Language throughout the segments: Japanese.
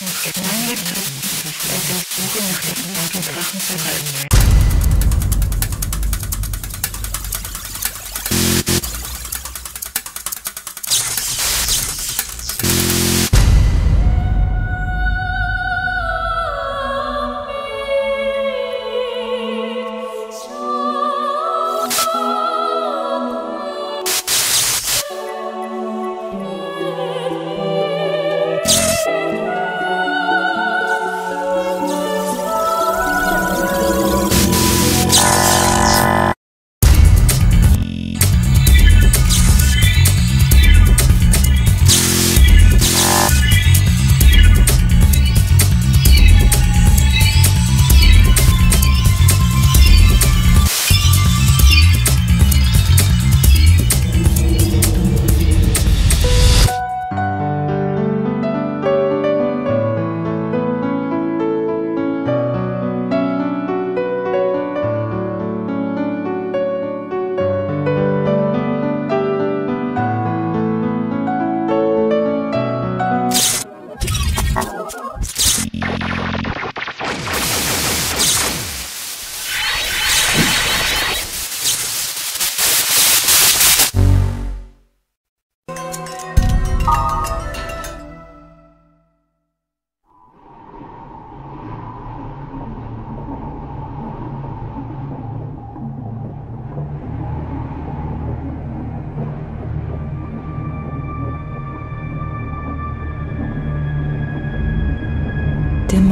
Und es lange Suche nach den Roten Drachen zu halten.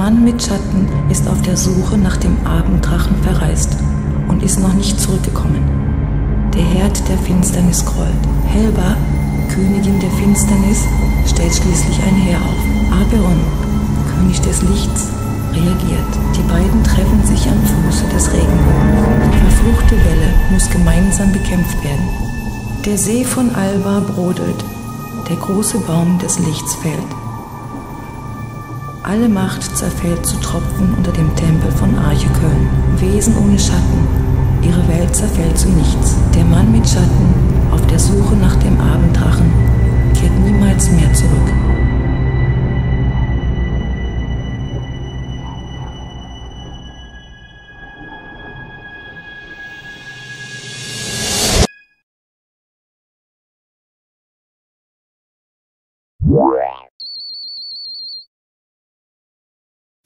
Mann mit Schatten ist auf der Suche nach dem Abenddrachen verreist und ist noch nicht zurückgekommen. Der Herd der Finsternis grollt. Helba, Königin der Finsternis, stellt schließlich ein Heer auf. Aberon, König des Lichts, reagiert. Die beiden treffen sich am Fuße des Regenbogens. Die verfluchte Welle muss gemeinsam bekämpft werden. Der See von Alba brodelt. Der große Baum des Lichts fällt. Alle Macht zerfällt zu Tropfen unter dem Tempel von Archeköln. Wesen ohne Schatten, ihre Welt zerfällt zu nichts. Der Mann mit Schatten, auf der Suche nach dem Abenddrachen, kehrt niemals mehr zurück.「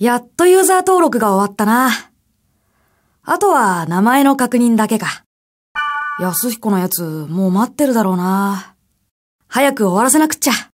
やっとユーザー登録が終わったな。あとは名前の確認だけか。安彦のやつ、もう待ってるだろうな。早く終わらせなくっちゃ。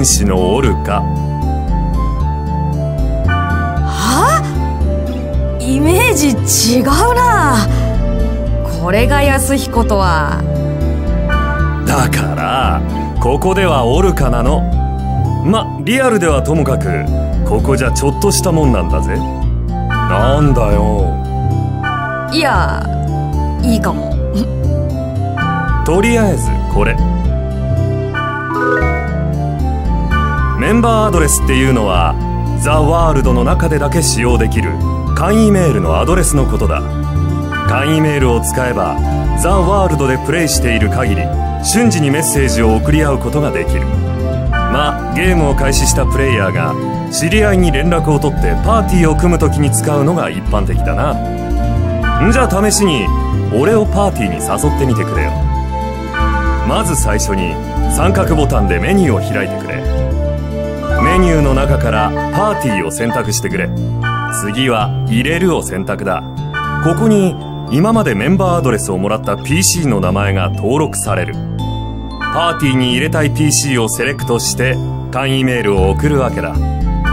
剣士のオルカは？イメージ違うな。これが安彦とは。だからここではオルカなの。まリアルではともかくここじゃちょっとしたもんなんだぜ。なんだよ。いやいいかも。とりあえずこれメンバーアドレスっていうのはザ・ワールドの中でだけ使用できる簡易メールのアドレスのことだ。簡易メールを使えばザ・ワールドでプレイしている限り瞬時にメッセージを送り合うことができる。まあゲームを開始したプレイヤーが知り合いに連絡を取ってパーティーを組む時に使うのが一般的だな。んじゃあ試しに俺をパーティーに誘ってみてくれよ。まず最初に三角ボタンでメニューを開いてくれ。メニューの中からパーティーを選択してくれ。次は入れるを選択だ。ここに今までメンバーアドレスをもらった PC の名前が登録される。パーティーに入れたい PC をセレクトして簡易メールを送るわけだ。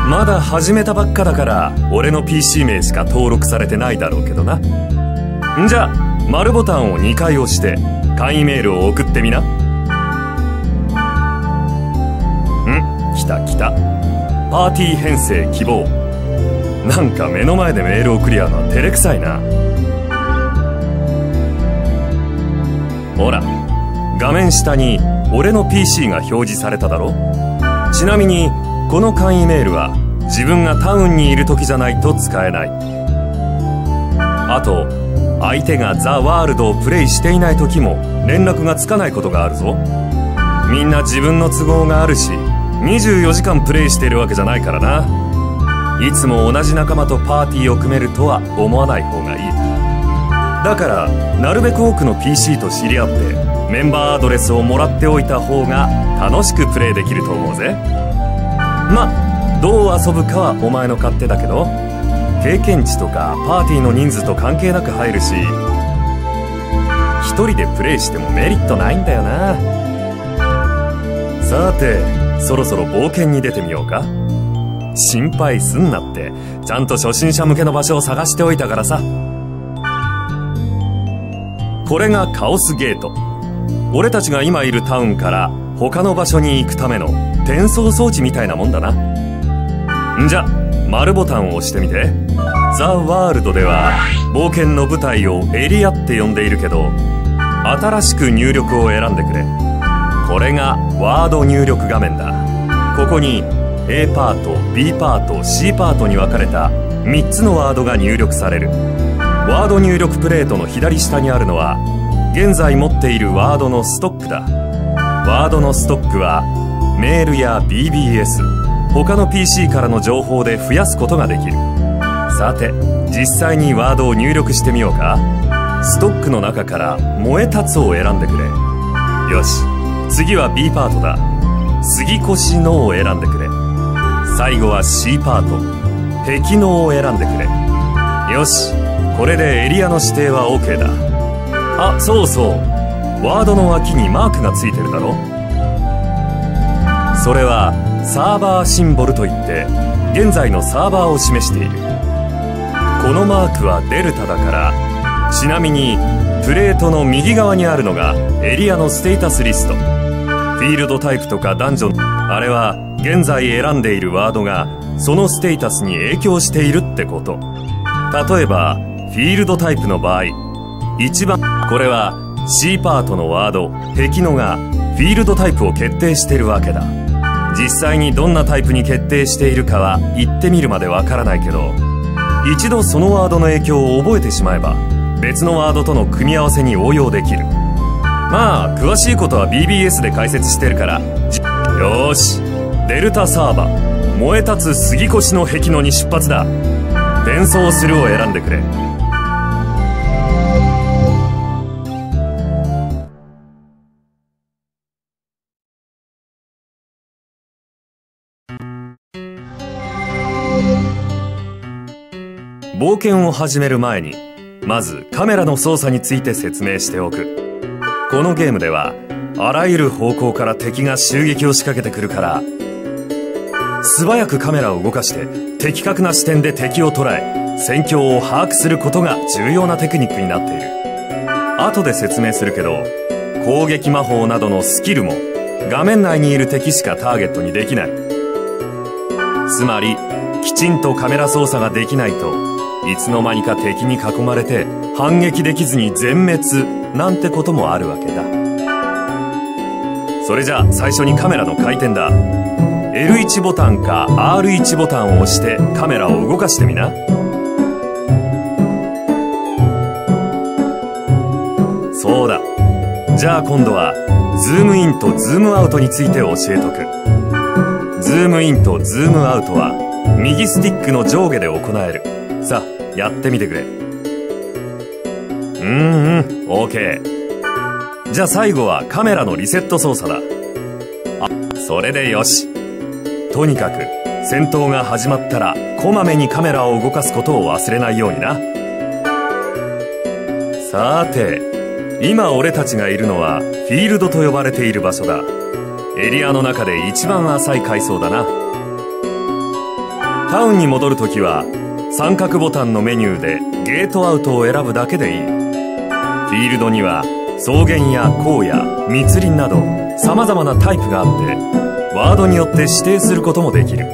まだ始めたばっかだから俺の PC 名しか登録されてないだろうけどな。んじゃ丸ボタンを2回押して簡易メールを送ってみな。ん来た。パーティー編成希望。なんか目の前でメールを送り合うのは照れくさいな。ほら画面下に俺の PC が表示されただろ？ちなみにこの簡易メールは自分がタウンにいる時じゃないと使えない。あと相手がザ・ワールドをプレイしていない時も連絡がつかないことがあるぞ。みんな自分の都合があるし24時間プレイしてるわけじゃないからな。いつも同じ仲間とパーティーを組めるとは思わない方がいい。だからなるべく多くの PC と知り合ってメンバーアドレスをもらっておいた方が楽しくプレイできると思うぜ。まどう遊ぶかはお前の勝手だけど経験値とかパーティーの人数と関係なく入るし一人でプレイしてもメリットないんだよな。さてそろそろ冒険に出てみようか。心配すんなって。ちゃんと初心者向けの場所を探しておいたからさ。これがカオスゲート。俺たちが今いるタウンから他の場所に行くための転送装置みたいなもんだな。んじゃ丸ボタンを押してみて。ザ・ワールドでは冒険の舞台をエリアって呼んでいるけど新しく入力を選んでくれ。これがワード入力画面だ。ここに A パート B パート C パートに分かれた3つのワードが入力される。ワード入力プレートの左下にあるのは現在持っているワードのストックだ。ワードのストックはメールや BBS 他の PC からの情報で増やすことができる。さて実際にワードを入力してみようか。ストックの中から「燃え立つ」を選んでくれ。よし。次は B パートだ。杉越のを選んでくれ。最後は C パート。壁のを選んでくれ。よし。これでエリアの指定は OK だ。あそうそう。ワードの脇にマークがついてるだろ？それはサーバーシンボルといって現在のサーバーを示している。このマークはデルタだからちなみにプレートの右側にあるのがエリアのステータスリスト。フィールドタイプとかダンジョン。あれは現在選んでいるワードがそのステータスに影響しているってこと。例えばフィールドタイプの場合一番これは C パートのワード壁のがフィールドタイプを決定してるわけだ。実際にどんなタイプに決定しているかは言ってみるまでわからないけど一度そのワードの影響を覚えてしまえば別のワードとの組み合わせに応用できる。まあ詳しいことは BBS で解説してるから。よし。デルタサーバ燃え立つ杉越の壁野に出発だ。転送するを選んでくれ。冒険を始める前にまずカメラの操作について説明しておく。このゲームではあらゆる方向から敵が襲撃を仕掛けてくるから素早くカメラを動かして的確な視点で敵を捉え戦況を把握することが重要なテクニックになっている。後で説明するけど攻撃魔法などのスキルも画面内にいる敵しかターゲットにできない。つまりきちんとカメラ操作ができないといつの間にか敵に囲まれて反撃できずに全滅。なんてこともあるわけだ。それじゃあ最初にカメラの回転だ。L1 ボタンか R1 ボタンを押してカメラを動かしてみな。そうだ。じゃあ今度はズームインとズームアウトについて教えとく。ズームインとズームアウトは右スティックの上下で行える。さあやってみてくれ。うんうん。OK じゃあ最後はカメラのリセット操作だ。あそれでよし。とにかく戦闘が始まったらこまめにカメラを動かすことを忘れないようにな。さて今俺たちがいるのはフィールドと呼ばれている場所だ。エリアの中で一番浅い階層だな。タウンに戻るときは三角ボタンのメニューでゲートアウトを選ぶだけでいい。フィールドには草原や荒野密林など様々なタイプがあってワードによって指定することもできる。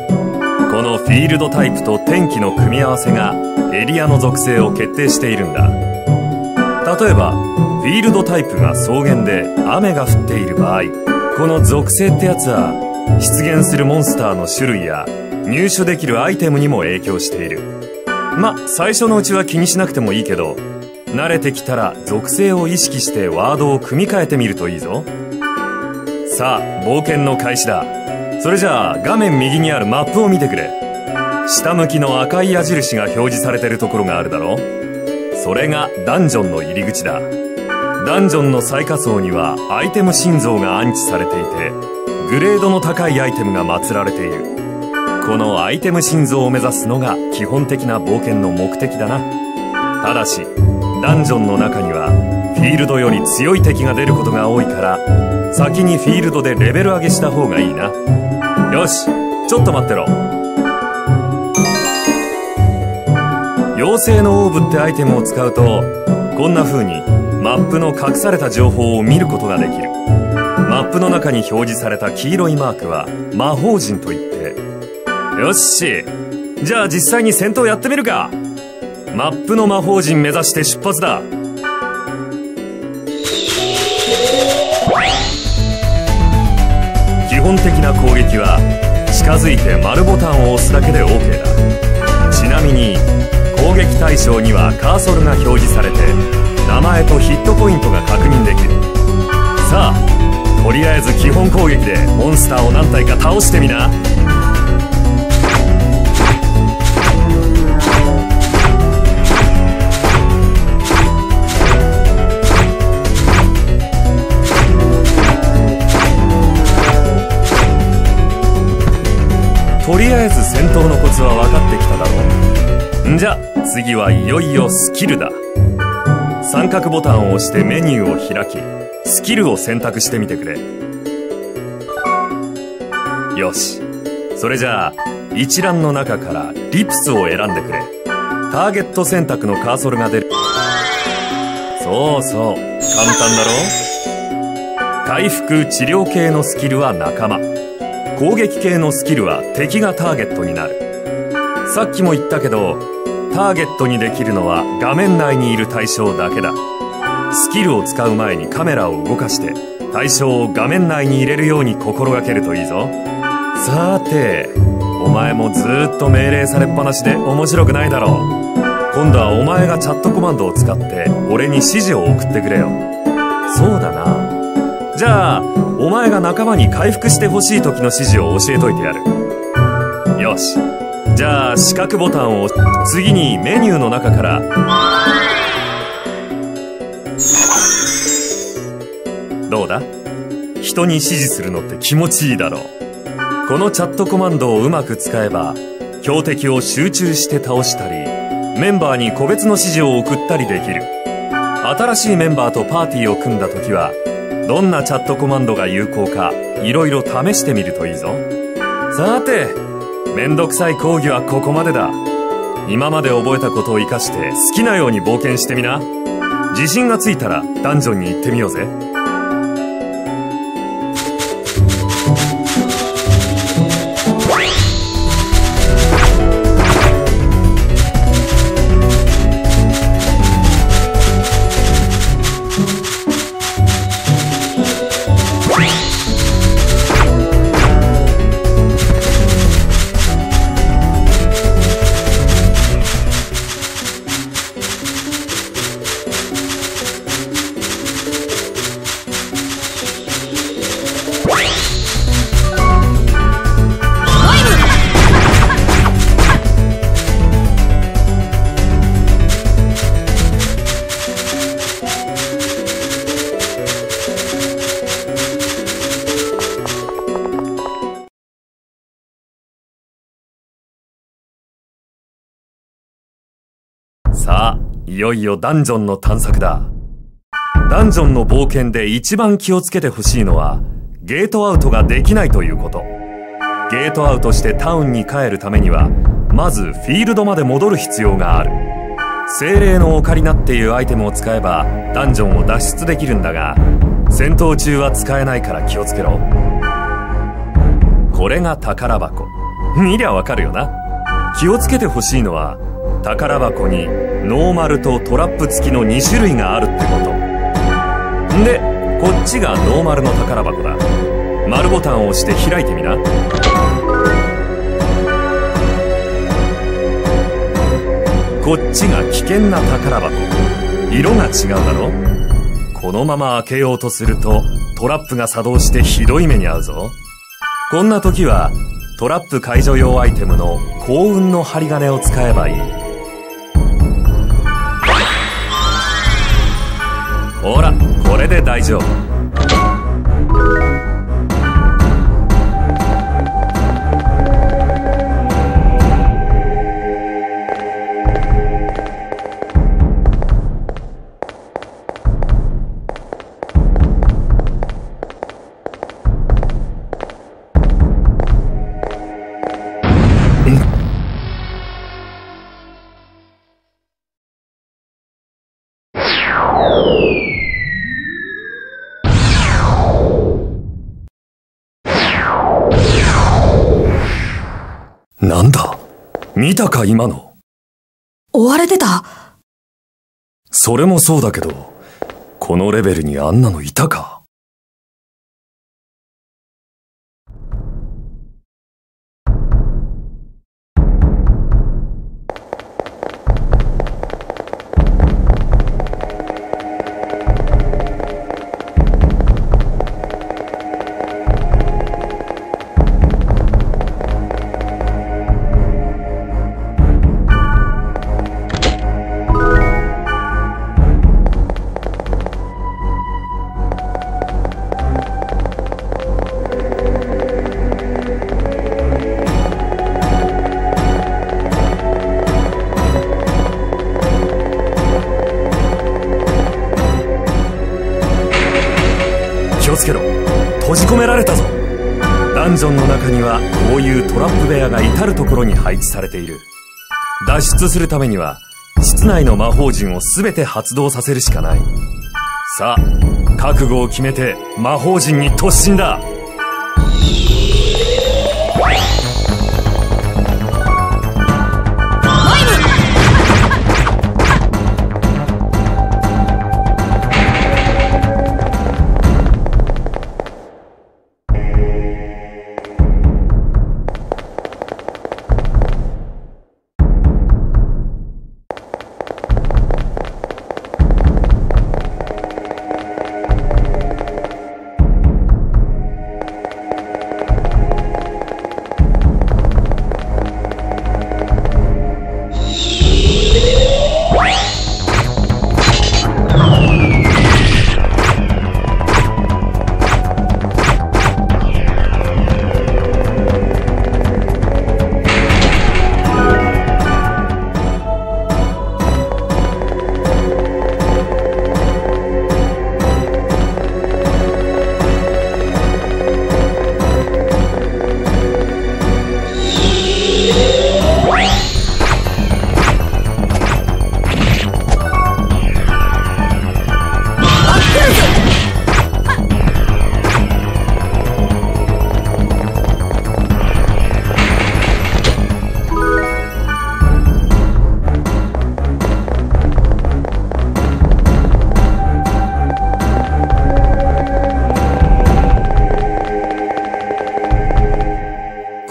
このフィールドタイプと天気の組み合わせがエリアの属性を決定しているんだ。例えばフィールドタイプが草原で雨が降っている場合この属性ってやつは出現するモンスターの種類や入手できるアイテムにも影響している。ま最初のうちは気にしなくてもいいけど慣れてきたら属性を意識してワードを組み替えてみるといいぞ。さあ冒険の開始だ。それじゃあ画面右にあるマップを見てくれ。下向きの赤い矢印が表示されてるところがあるだろそれがダンジョンの入り口だ。ダンジョンの最下層にはアイテム心臓が安置されていてグレードの高いアイテムが祀られている。このアイテム心臓を目指すのが基本的な冒険の目的だな。ただしダンジョンの中にはフィールドより強い敵が出ることが多いから先にフィールドでレベル上げした方がいいな。よしちょっと待ってろ。妖精のオーブってアイテムを使うとこんな風にマップの隠された情報を見ることができる。マップの中に表示された黄色いマークは魔法陣といって。よしじゃあ実際に戦闘やってみるか。マップの魔法陣目指して出発だ。基本的な攻撃は近づいて丸ボタンを押すだけで OK だ。ちなみに攻撃対象にはカーソルが表示されて名前とヒットポイントが確認できる。さあとりあえず基本攻撃でモンスターを何体か倒してみな。とりあえず戦闘のコツは分かってきただろう。んじゃ次はいよいよスキルだ。三角ボタンを押してメニューを開きスキルを選択してみてくれ。よし。それじゃあ一覧の中からリプスを選んでくれ。ターゲット選択のカーソルが出る。そうそう。簡単だろ？回復治療系のスキルは仲間。攻撃系のスキルは敵がターゲットになる。さっきも言ったけどターゲットにできるのは画面内にいる対象だけだ。スキルを使う前にカメラを動かして対象を画面内に入れるように心がけるといいぞ。さてお前もずっと命令されっぱなしで面白くないだろう。今度はお前がチャットコマンドを使って俺に指示を送ってくれよ。そうだな。じゃあお前が仲間に回復してほしい時の指示を教えといてやる。よし。じゃあ四角ボタンを次にメニューの中から。どうだ？人に指示するのって気持ちいいだろう。このチャットコマンドをうまく使えば標的を集中して倒したりメンバーに個別の指示を送ったりできる。新しいメンバーとパーティーを組んだ時はどんなチャットコマンドが有効かいろいろ試してみるといいぞ。さてめんどくさい講義はここまでだ。今まで覚えたことを活かして好きなように冒険してみな。自信がついたらダンジョンに行ってみようぜ。よいよダンジョンの探索だ。ダンジョンの冒険で一番気をつけてほしいのは、ゲートアウトができないということ。ゲートアウトしてタウンに帰るためには、まずフィールドまで戻る必要がある。精霊のオカリナっていうアイテムを使えばダンジョンを脱出できるんだが戦闘中は使えないから気をつけろこれが宝箱見りゃわかるよな気をつけてほしいのは宝箱にノーマルとトラップ付きの2種類があるってこと。でこっちがノーマルの宝箱だ。丸ボタンを押して開いてみな。こっちが危険な宝箱。色が違うだろ？このまま開けようとするとトラップが作動してひどい目に遭うぞ。こんな時はトラップ解除用アイテムの幸運の針金を使えばいい。ほらこれで大丈夫。なんだ？見たか今の？追われてた？それもそうだけど、このレベルにあんなのいたか？するためには室内の魔法陣を全て発動させるしかない。さあ覚悟を決めて魔法陣に突進だ。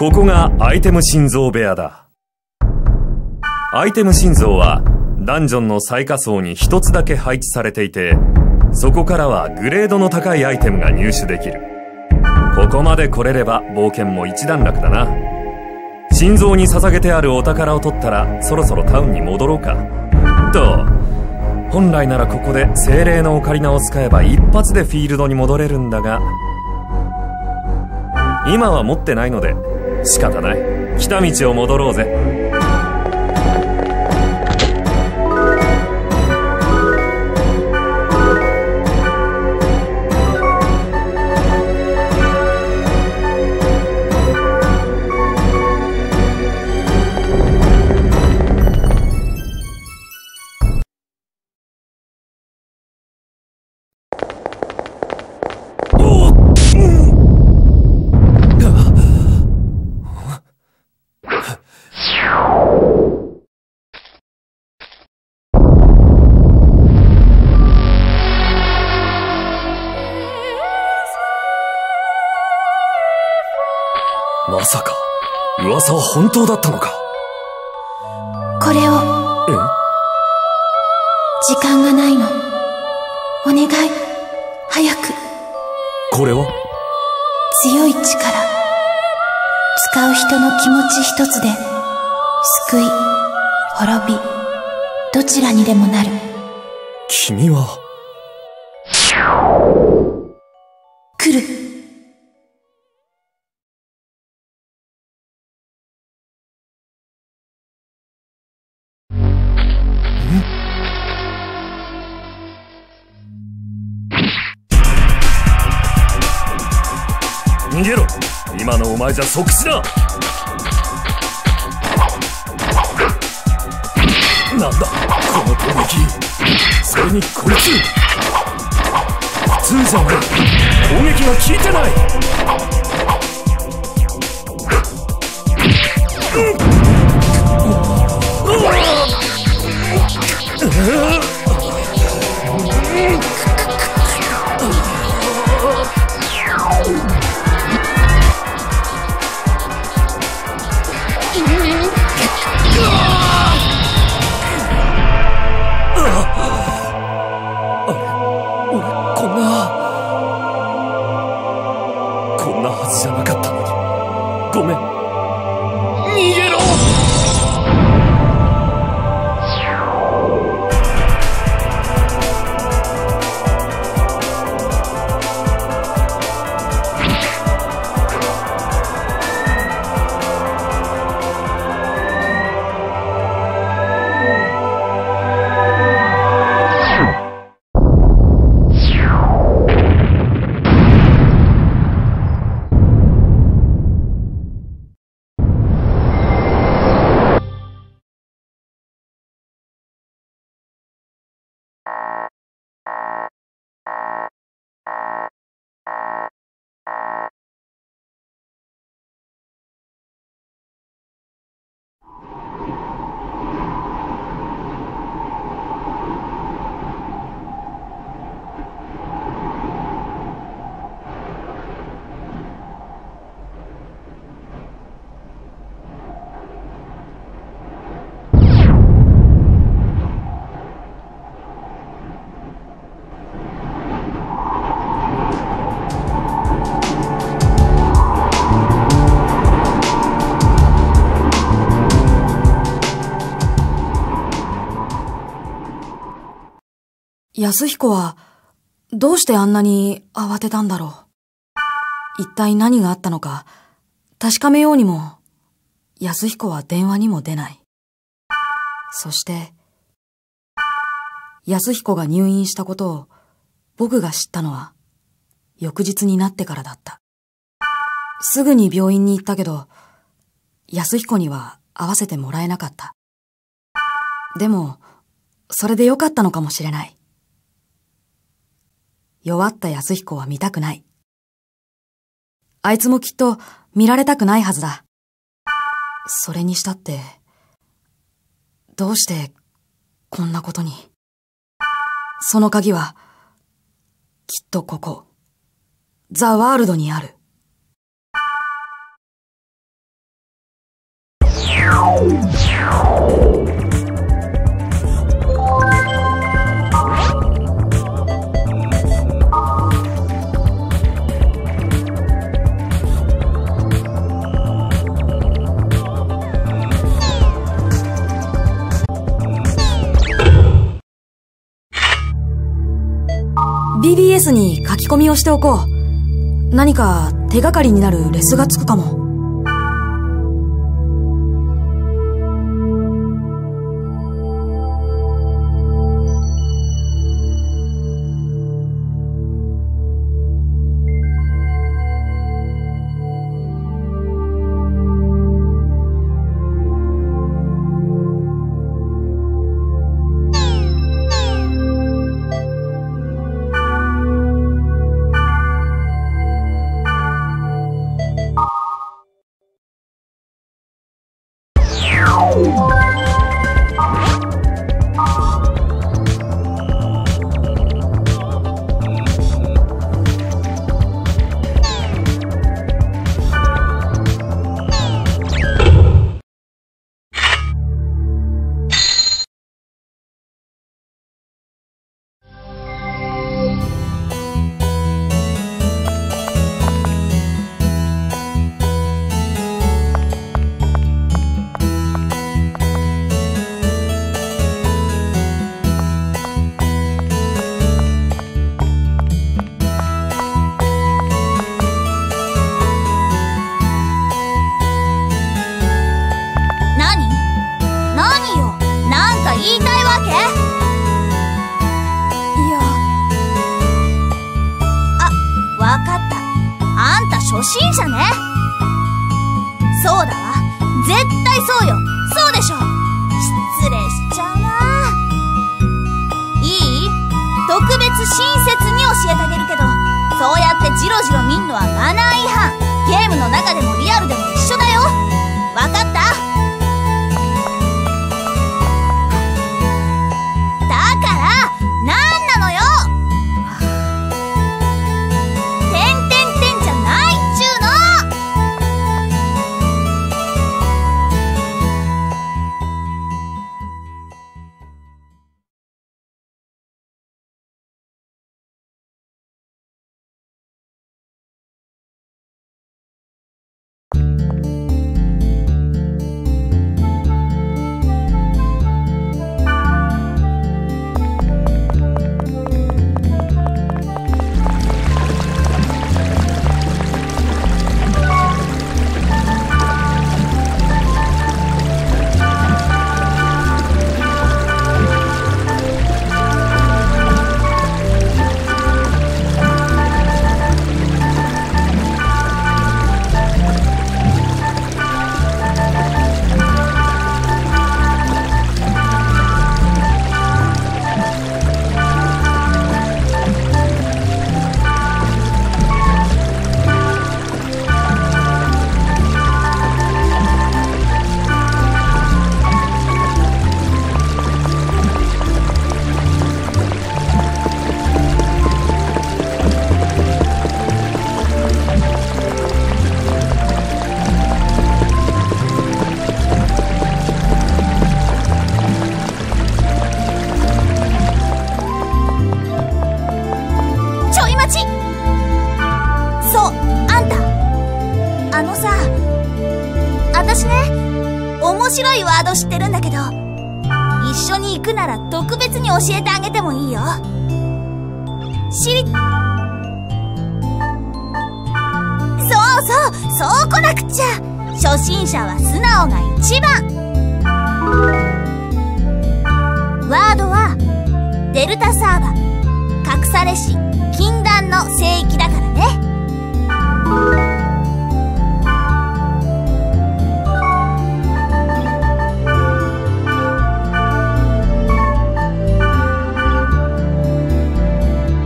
ここがアイテム心臓部屋だ。アイテム心臓はダンジョンの最下層に一つだけ配置されていて、そこからはグレードの高いアイテムが入手できる。ここまで来れれば冒険も一段落だな。心臓に捧げてあるお宝を取ったらそろそろタウンに戻ろうか。と、本来ならここで精霊のオカリナを使えば一発でフィールドに戻れるんだが、今は持ってないので仕方ない。来た道を戻ろうぜ。噂は本当だったのか？これを、え？時間がないの。お願い、早く。これは強い力。使う人の気持ち一つで、救い、滅び、どちらにでもなる。君は、来る。じゃ即死だ。なんだこの攻撃。それにこいつ。普通じゃない。攻撃が効いてない。俺安彦は、どうしてあんなに慌てたんだろう。一体何があったのか、確かめようにも、安彦は電話にも出ない。そして、安彦が入院したことを僕が知ったのは、翌日になってからだった。すぐに病院に行ったけど、安彦には会わせてもらえなかった。でも、それでよかったのかもしれない。弱った安彦は見たくない。あいつもきっと見られたくないはずだ。それにしたって、どうしてこんなことに。その鍵は、きっとここ、ザ・ワールドにある。込みをしておこう。何か手がかりになるレスがつくかも。初心者は素直が一番。ワードはデルタサーバ隠されし禁断の聖域だからね。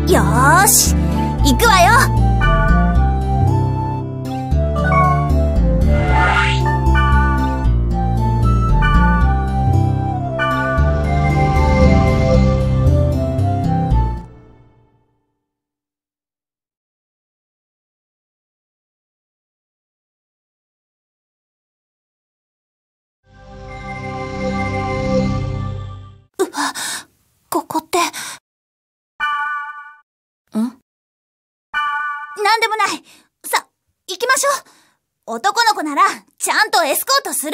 よし行くわよ。男の子なら、ちゃんとエスコートする。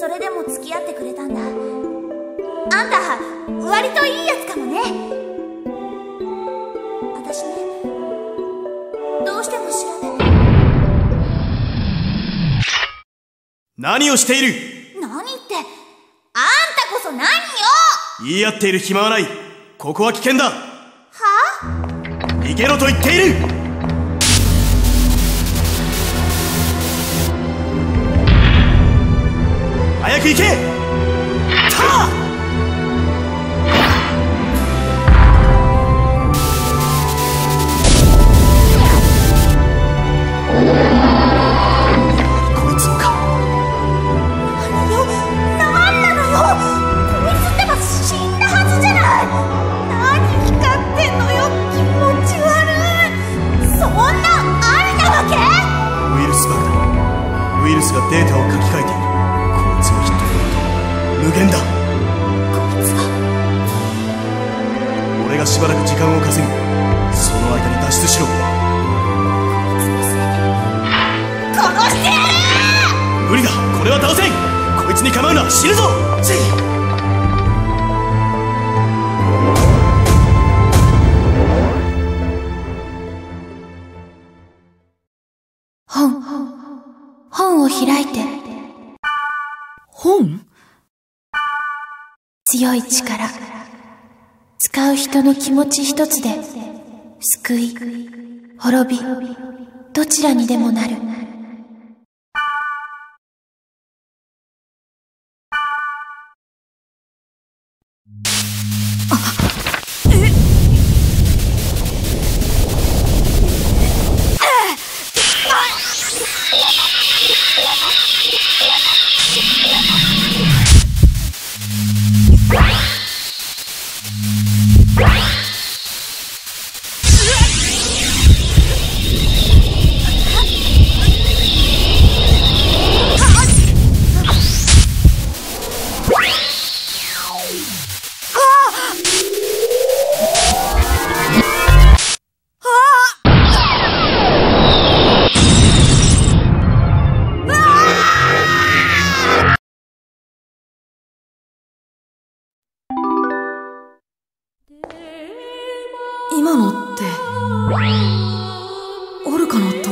付き合ってくれたんだ。あんた割といいやつかもね。私ねどうしても知らない。何をしている？何ってあんたこそ何よ！言い合っている暇はない。ここは危険だ。は？逃げろと言っている早く行けたあ無限だ。こいつが俺がしばらく時間を稼ぐ。その間に脱出しろ。殺してやる無理だ。これは倒せん。こいつに構うな死ぬぞ強い力。使う人の気持ち一つで、救い、滅び、どちらにでもなる。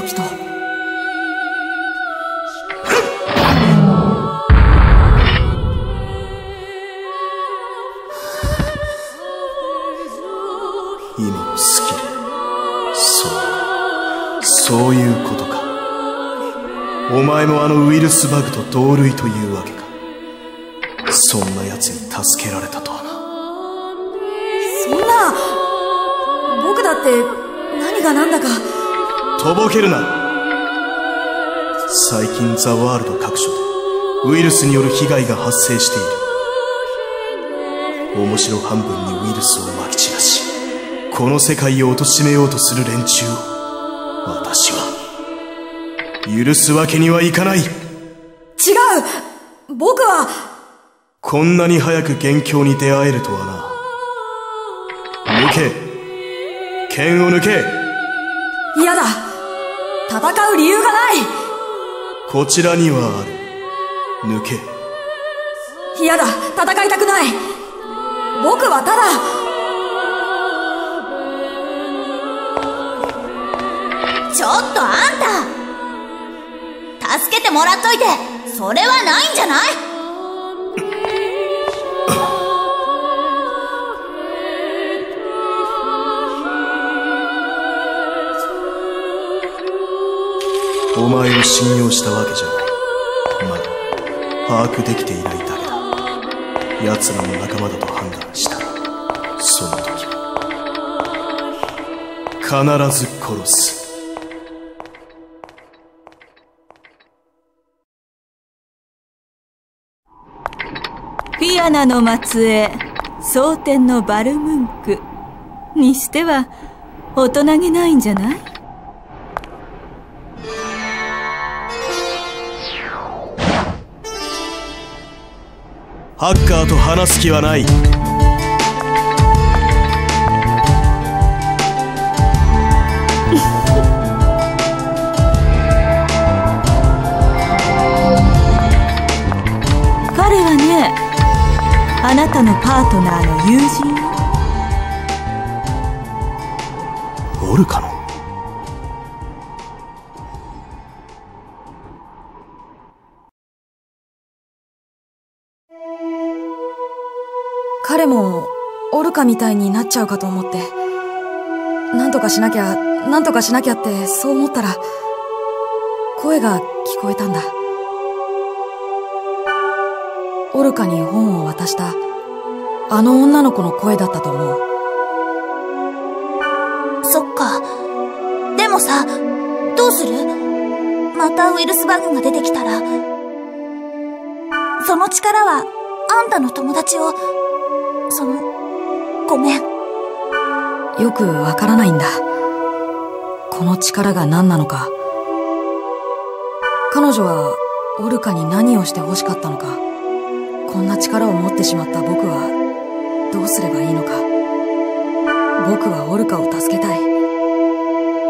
ルカの時と。今のスキルそう。そういうことか。お前もあのウイルスバグと同類というわけか。そんな奴に助けられたとはな。そんな、僕だって、何が何だか。とぼけるな。最近ザ・ワールド各所でウイルスによる被害が発生している。面白半分にウイルスをまき散らしこの世界を貶めようとする連中を私は許すわけにはいかない。違う。僕は、こんなに早く元凶に出会えるとはな。抜け。剣を抜け。嫌だ戦う理由がない。こちらにはある。抜け。嫌だ戦いたくない。僕はただ。ちょっとあんた。助けてもらっといて。それはないんじゃない？お前を信用したわけじゃないまだ把握できていないだけだ奴らの仲間だと判断したその時。必ず殺す。フィアナの末裔、蒼天のバルムンク。にしては、大人げないんじゃない？ハッカーと話す気はない。彼はねあ、なたのパートナーの友人。みたいになっちゃうかと思ってなんとかしなきゃなんとかしなきゃってそう思ったら声が聞こえたんだオルカに本を渡したあの女の子の声だったと思うそっか。でもさ、どうする？またウイルスバグが出てきたら。その力は、あんたの友達を、その、ごめん。よくわからないんだ。この力が何なのか。彼女はオルカに何をして欲しかったのか。こんな力を持ってしまった僕はどうすればいいのか。僕はオルカを助けたい。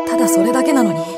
ただそれだけなのに。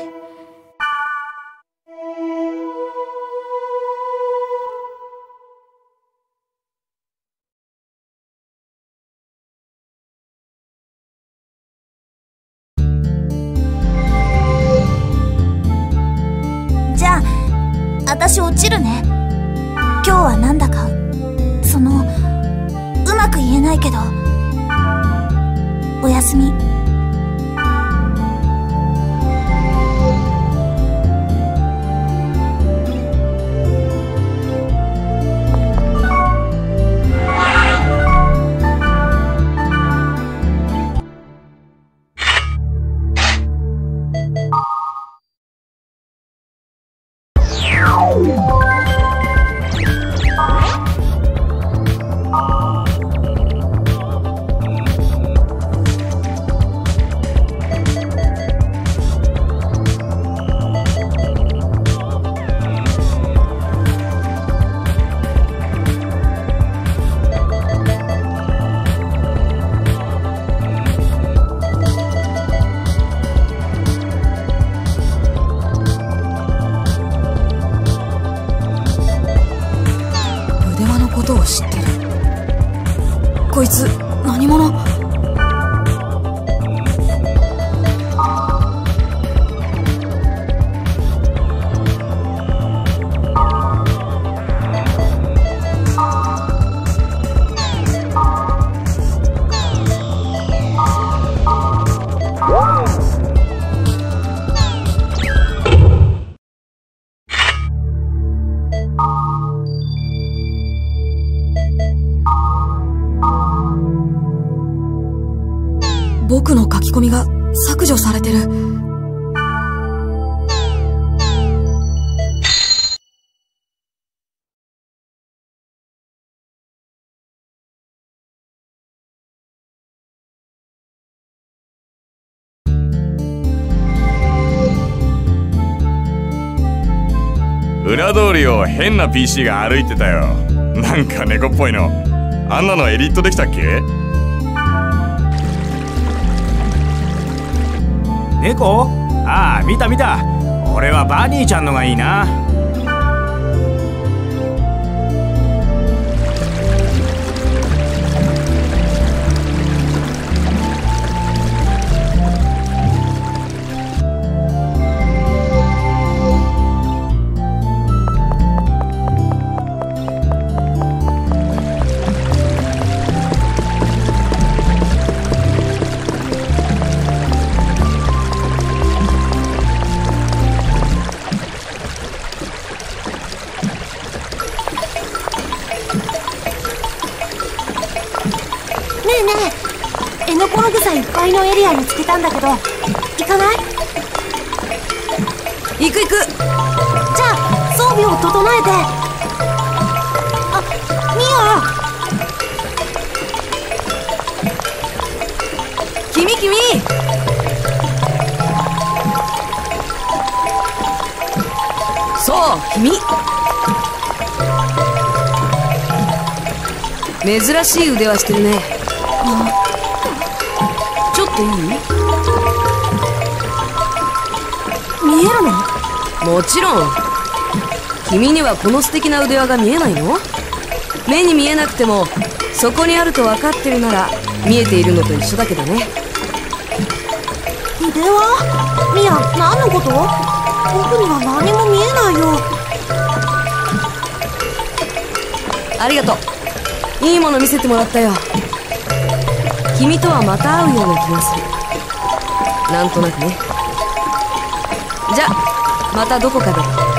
僕の書き込みが削除されてる。裏通りを変な PC が歩いてたよ。なんか猫っぽいの。あんなのエリートできたっけ？猫？ああ見た見た。俺はバニーちゃんのがいいな。サいっぱいのエリア見つけたんだけど、行かない？行く行く。じゃあ、装備を整えて。あ、ミ君君。そう君。珍しい腕はしてるねもちろん。君にはこの素敵な腕輪が見えないの？目に見えなくてもそこにあると分かってるなら見えているのと一緒だけどね。ではミヤ何のこと？僕には何も見えないよ。ありがとう。いいもの見せてもらったよ。君とはまた会うような気がする。なんとなくね。じゃまたどこかで。